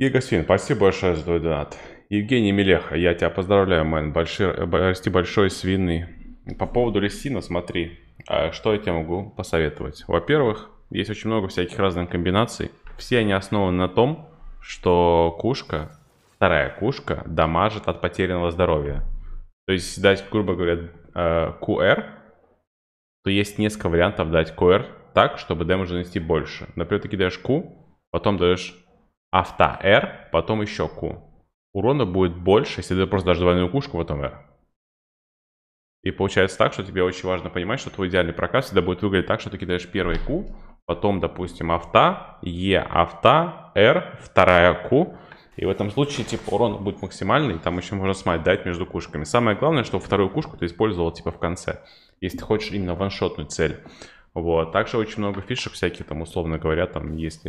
Гигасвин, спасибо большое за твой донат. Евгений Мелеха, я тебя поздравляю, мэн. Большой, расти большой, свинный. По поводу лисина, смотри, а что я тебе могу посоветовать. Во-первых, есть очень много всяких разных комбинаций. Все они основаны на том, что кушка, вторая кушка, дамажит от потерянного здоровья. То есть дать, грубо говоря, QR, э, то есть несколько вариантов дать QR так, чтобы дэмэдж нанести больше. Например, ты кидаешь Q, потом даешь авто R, потом еще Q. Урона будет больше, если ты просто дашь двойную кушку, потом R. И получается так, что тебе очень важно понимать, что твой идеальный прокат всегда будет выглядеть так, что ты кидаешь первый Q, потом, допустим, авто, E авто, R, вторая Q. И в этом случае, типа, урон будет максимальный, там еще можно смать дать между кушками. Самое главное, что вторую кушку ты использовал, типа, в конце, если ты хочешь именно ваншотную цель. Вот. Также очень много фишек всяких, там, условно говоря, там, есть